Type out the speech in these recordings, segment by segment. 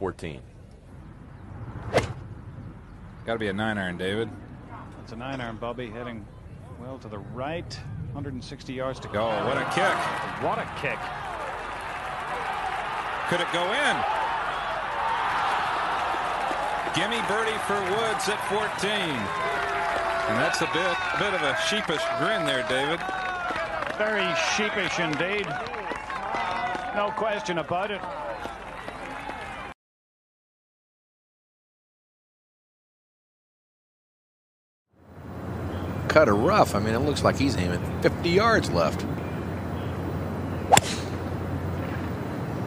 14. Got to be a nine iron, David. It's a nine iron, Bubby, heading well to the right. 160 yards to go. Oh, what a kick. What a kick. Could it go in? Gimme birdie for Woods at 14. And that's a bit, bit of a sheepish grin there, David. Very sheepish indeed. No question about it. Cut of rough. I mean, it looks like he's aiming 50 yards left.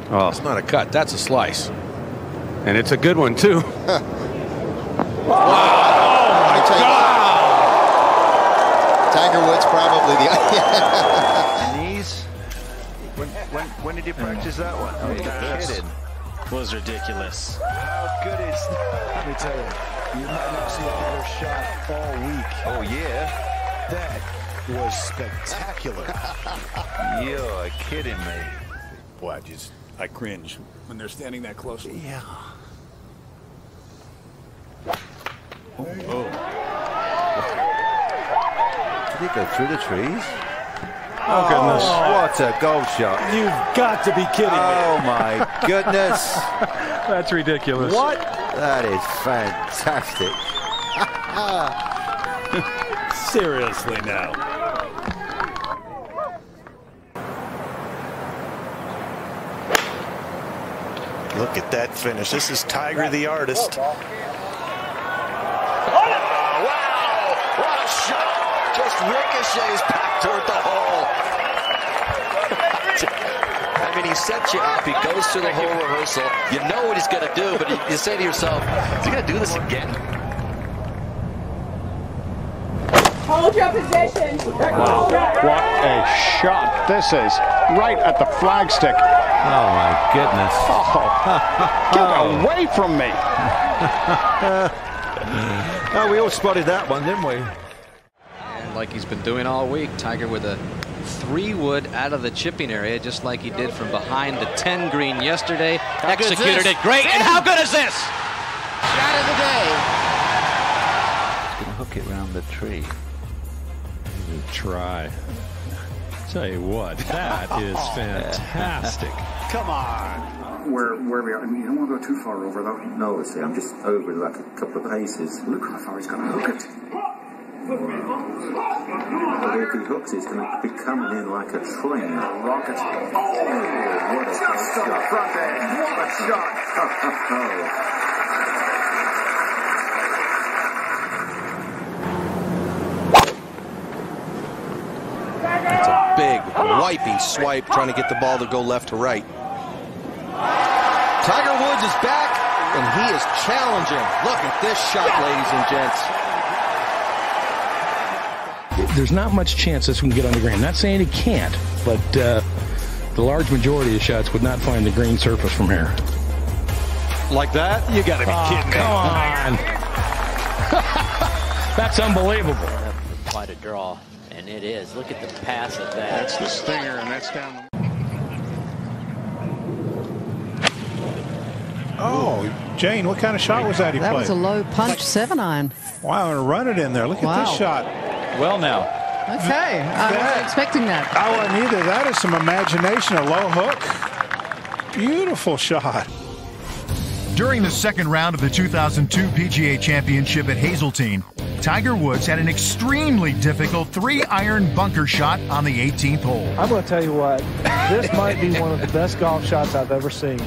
Oh, It's not a cut. That's a slice. and it's a good one too. I tell you what, Tiger Woods probably the. knees. When, when, when did you practice that one? Oh, you're kidding. was ridiculous. How good is that? Let me tell you, you might not see a better shot all week. oh yeah. That was spectacular. You're kidding me. Boy, I just I cringe when they're standing that close. yeah. Oh. Did he go through the trees? Oh goodness! Oh, what a goal shot. You've got to be kidding me. Oh my goodness. That's ridiculous. What? That is fantastic. Seriously now. Look at that finish. This is Tiger the artist. Oh, wow! What a shot! Just ricochets back toward the hole. I mean, he sets you up. He goes through the whole rehearsal. You know what he's going to do, but you, you say to yourself, is he going to do this again? Hold your position. What a shot this is. Right at the flagstick. Oh my goodness! Oh, Get oh. away from me. Oh, we all spotted that one, didn't we? And like he's been doing all week, Tiger with a three wood out of the chipping area, just like he did from behind the 10 green yesterday. Executed it great. And how good is this? Shot of the day. He's Gonna hook it round the tree. Try. Tell you what, that is fantastic. Come on. Where where we are. I mean, you don't want to go too far over though. No, see, I'm just over like a couple of paces. Look how far he's going to hook it. But if he hooks, it's going to be coming in like a train. a Rocket. Oh, what a Just on the shot. front end. What a shot. It's a big, wipey swipe trying to get the ball to go left to right. Tiger Woods is back, and he is challenging. Look at this shot, ladies and gents. There's not much chance this one can get on the green. Not saying he can't, but uh, the large majority of shots would not find the green surface from here. Like that? You got to be Oh, kidding me! come on. That's unbelievable. Quite a draw, and it is. Look at the pass of that. That's the stinger, and that's down. Oh, Jane, what kind of shot was that he That played? was a low punch seven iron. wow, and run it in there. Look at this shot. Well, now. Okay, I That- wasn't expecting that. I wasn't either. That is some imagination. A low hook. Beautiful shot. During the second round of the 2002 PGA Championship at Hazeltine, Tiger Woods had an extremely difficult three iron bunker shot on the 18th hole. I'm going to tell you what, this might be one of the best golf shots I've ever seen.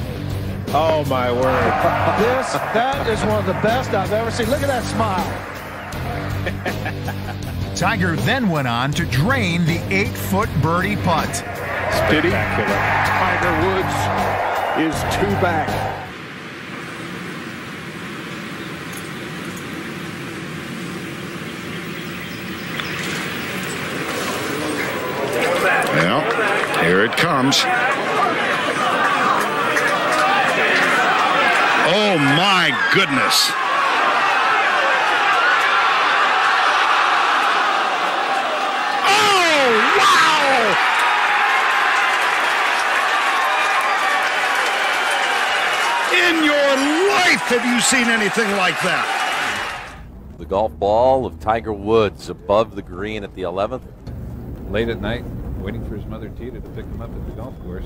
Oh, my word. This, that is one of the best I've ever seen. Look at that smile. Tiger then went on to drain the eight foot birdie putt. Did he? Tiger Woods is two back. Well, here it comes. Oh, my goodness. Oh, wow! In your life have you seen anything like that? The golf ball of Tiger Woods above the green at the 11th. Late at night, waiting for his mother Tida to pick him up at the golf course.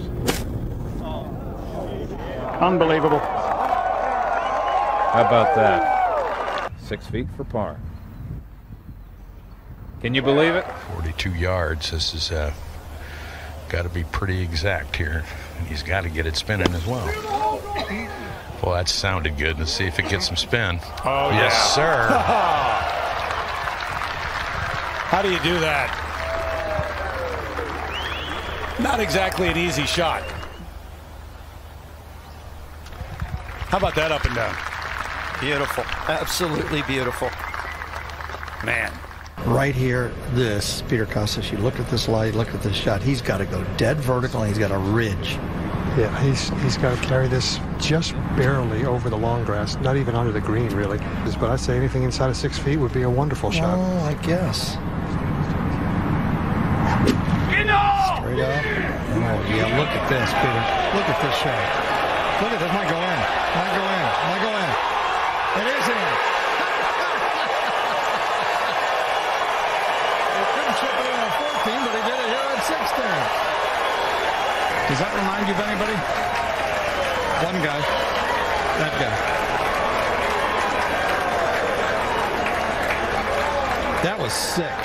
Unbelievable. How about that? Six feet for par. Can you believe it? 42 yards. This is uh, got to be pretty exact here. And he's got to get it spinning as well. Well, that sounded good. Let's see if it gets some spin. Oh, yes, yeah. sir. How do you do that? Not exactly an easy shot. How about that up and down? Beautiful. Absolutely beautiful. Man. Right here, this, Peter Kostis, you look at this light, look at this shot. He's got to go dead vertical, and he's got a ridge. Yeah, he's he's got to carry this just barely over the long grass, not even under the green, really. But I'd say anything inside of six feet would be a wonderful shot. Oh, I guess. Straight up. Oh, yeah, look at this, Peter. Look at this shot. Look at this. Might go in. Might go in. Might go in. It is in. He couldn't chip it in on 14, but he did it here at 16. Does that remind you of anybody? One guy. That guy. That was sick.